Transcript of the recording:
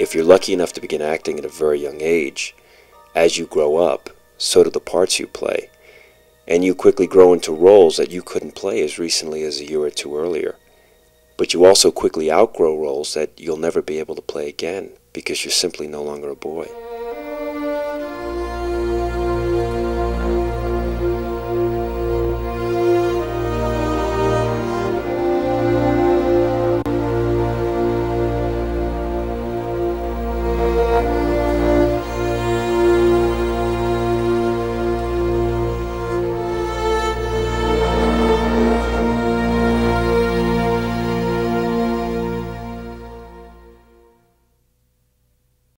If you're lucky enough to begin acting at a very young age, as you grow up, so do the parts you play, and you quickly grow into roles that you couldn't play as recently as a year or two earlier. But you also quickly outgrow roles that you'll never be able to play again because you're simply no longer a boy.